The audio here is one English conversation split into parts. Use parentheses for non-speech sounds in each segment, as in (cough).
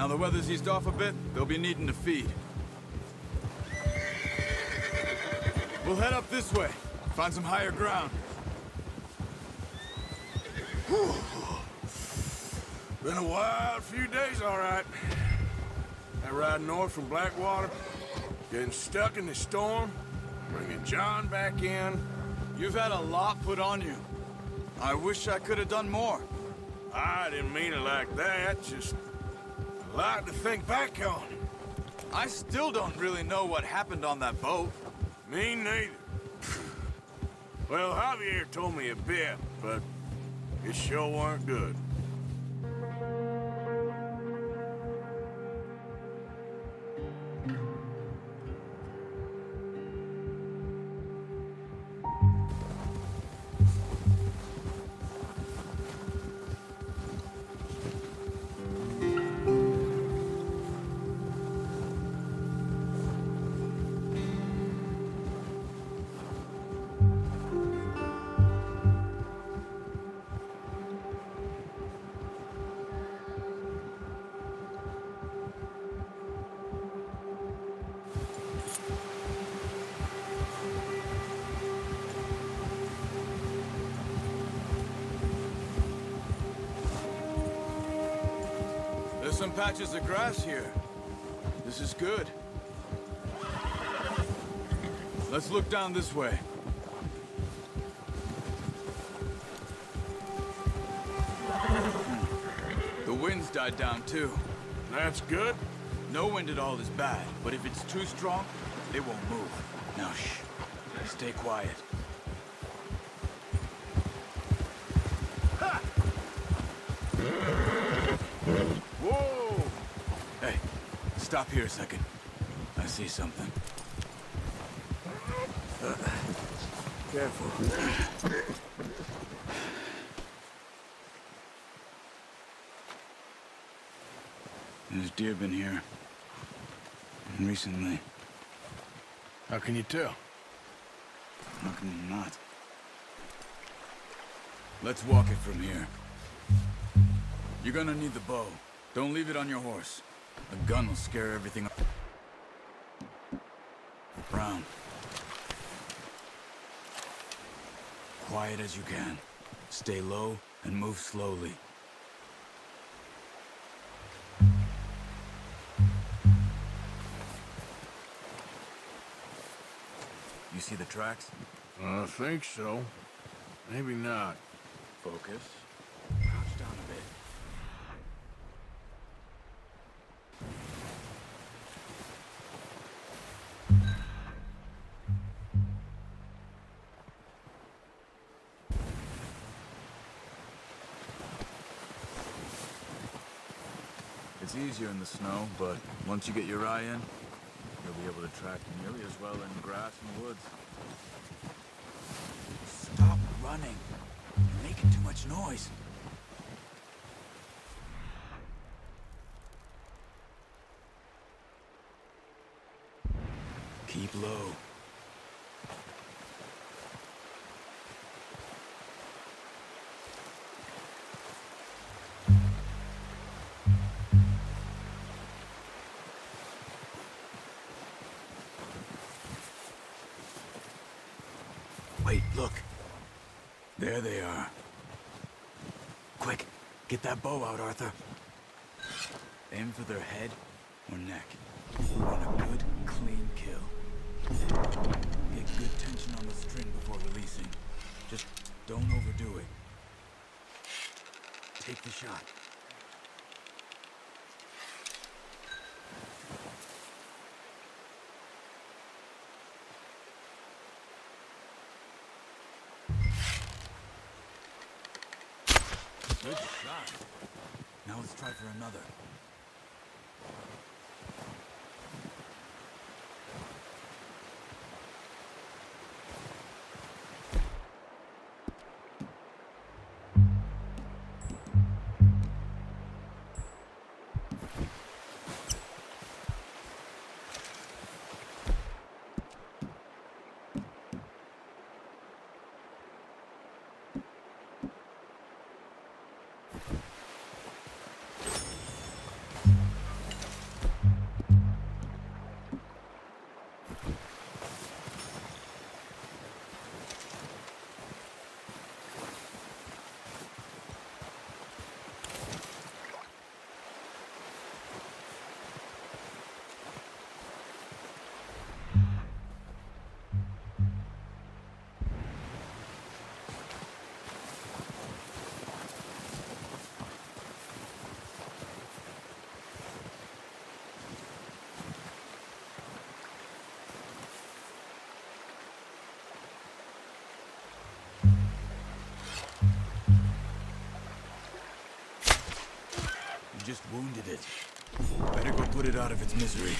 Now the weather's eased off a bit, they'll be needing to feed. We'll head up this way. Find some higher ground. Been a wild few days, all right. That ride north from Blackwater, getting stuck in the storm, bringing John back in. You've had a lot put on you. I wish I could have done more. I didn't mean it like that, just a lot to think back on. I still don't really know what happened on that boat. Me neither. Well, Javier told me a bit, but it sure weren't good. Some patches of grass here. This is good. Let's look down this way. Hmm. The wind's died down too. That's good. No wind at all is bad, but if it's too strong, it won't move. Now shh. Stay quiet. Whoa! Hey, stop here a second. I see something. Careful. There's deer been here. Recently. How can you tell? How can you not? Let's walk it from here. You're gonna need the bow. Don't leave it on your horse. A gun will scare everything up. Brown. Quiet as you can. Stay low and move slowly. You see the tracks? I think so. Maybe not. Focus. It's easier in the snow, but once you get your eye in, you'll be able to track nearly as well in grass and woods. Stop running. You're making too much noise. Keep low. Wait, look. There they are. Quick, get that bow out, Arthur. Aim for their head or neck. We want a good, clean kill. Get good tension on the string before releasing. Just don't overdo it. Take the shot. Good shot. Now let's try for another. Just wounded it. Better go put it out of its misery.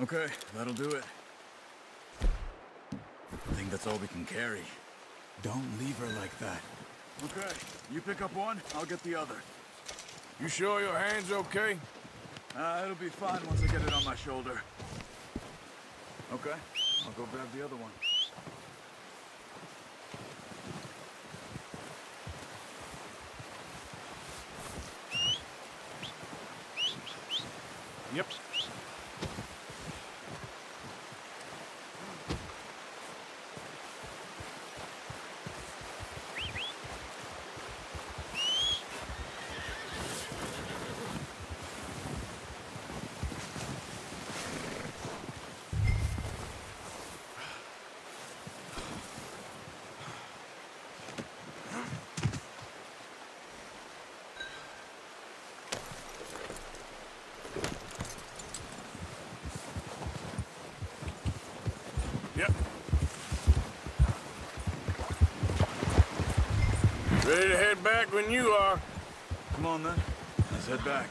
Okay, that'll do it. I think that's all we can carry. Don't leave her like that. Okay, you pick up one, I'll get the other. You sure your hand's okay? Uh, it'll be fine once I get it on my shoulder. Okay, I'll go grab the other one. Yep. Yep. Ready to head back when you are. Come on, then. Let's head back.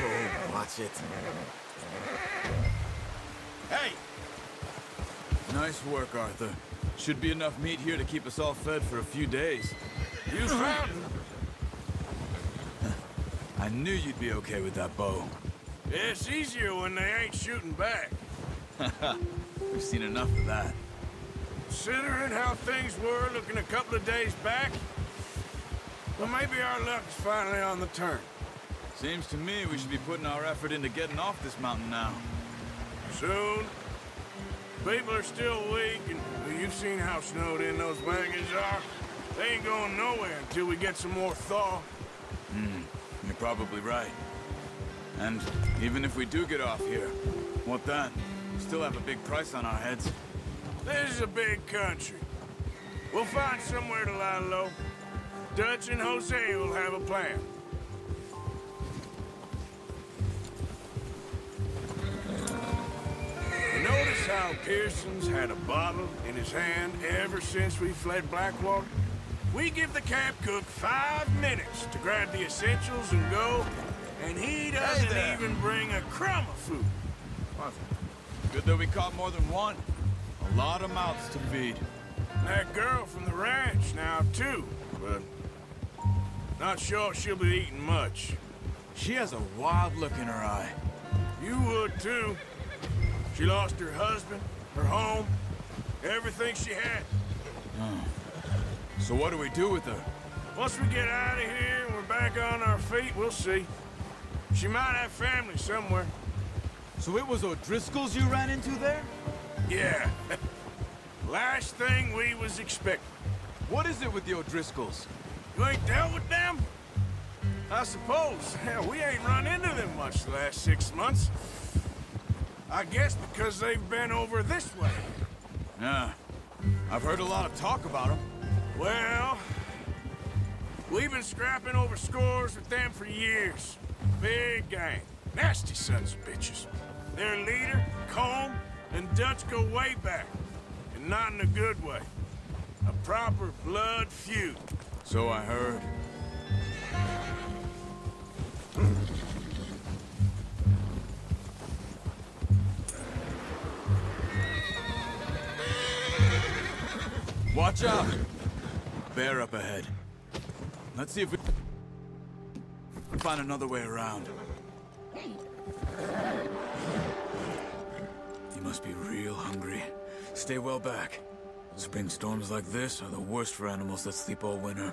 Oh, watch it. Hey! Nice work, Arthur. Should be enough meat here to keep us all fed for a few days. You (laughs) found him. I knew you'd be okay with that bow. It's easier when they ain't shooting back. (laughs) We've seen enough of that. Considering how things were looking a couple of days back, well, maybe our luck's finally on the turn. Seems to me we should be putting our effort into getting off this mountain now. Soon. People are still weak, and well, you've seen how snowed in those wagons are. They ain't going nowhere until we get some more thaw. Hmm, You're probably right. And even if we do get off here, what then? We still have a big price on our heads. This is a big country. We'll find somewhere to lie low. Dutch and Hosea will have a plan. Notice how Pearson's had a bottle in his hand ever since we fled Blackwater? We give the camp cook five minutes to grab the essentials and go, and he doesn't there. even bring a crumb of food. Good that we caught more than one. A lot of mouths to feed. That girl from the ranch now, too, but not sure she'll be eating much. She has a wild look in her eye. You would, too. She lost her husband, her home, everything she had. Hmm. So what do we do with her? Once we get out of here and we're back on our feet, we'll see. She might have family somewhere. So it was O'Driscoll's you ran into there? Yeah. (laughs) Last thing we was expecting. What is it with the O'Driscolls? You ain't dealt with them? I suppose. Hell, we ain't run into them much the last six months. I guess because they've been over this way. Yeah. I've heard a lot of talk about them. Well, we've been scrapping over scores with them for years. Big gang. Nasty sons of bitches. Their leader, Colm, and Dutch go way back. And not in a good way. A proper blood feud. So I heard. Watch out! Bear up ahead. Let's see if we find another way around. You must be real hungry. Stay well back. Spring storms like this are the worst for animals that sleep all winter.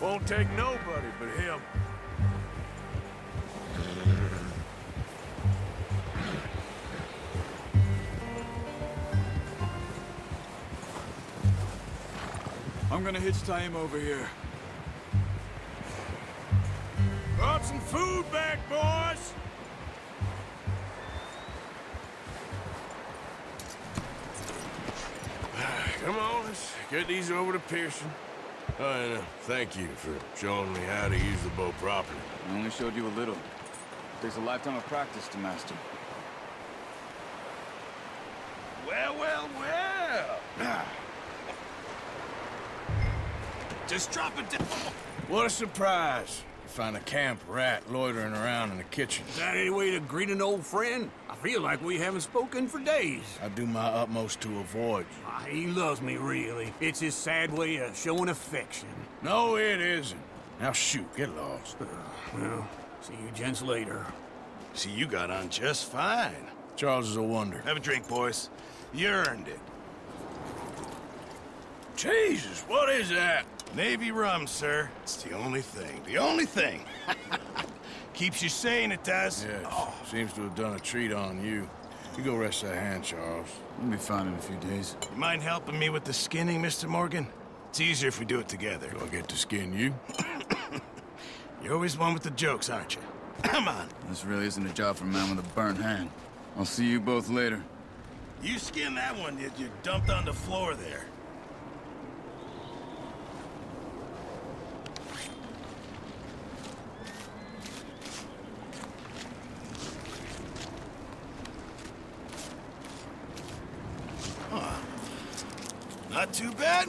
Won't take nobody but him. I'm gonna hitch Taim over here. Brought some food back, boys! (sighs) Come on, let's get these over to Pearson. And uh, thank you for showing me how to use the bow properly. I only showed you a little. It takes a lifetime of practice to master. Well, well, well. (sighs) Just drop it down. What a surprise. to Find a camp rat loitering around in the kitchen. Is that any way to greet an old friend? I feel like we haven't spoken for days. I do my utmost to avoid you. Ah, he loves me, really. It's his sad way of showing affection. No, it isn't. Now shoot, get lost. Well, see you gents later. See, you got on just fine. Charles is a wonder. Have a drink, boys. You earned it. Jesus, what is that? Navy rum, sir. It's the only thing. The only thing. (laughs) Keeps you sane, it does. Yes, seems to have done a treat on you. You go rest that hand, Charles. We'll be fine in a few days. You mind helping me with the skinning, Mr. Morgan? It's easier if we do it together. Do I get to skin you? (coughs) You're always one with the jokes, aren't you? (coughs) Come on. This really isn't a job for a man with a burnt hand. I'll see you both later. You skin that one that you dumped on the floor there. Huh. Not too bad,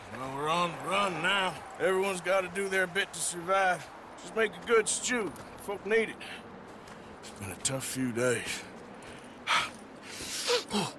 Well, we're on the run now. Everyone's got to do their bit to survive. Just make a good stew. Folk need it. It's been a tough few days. (sighs) Oh.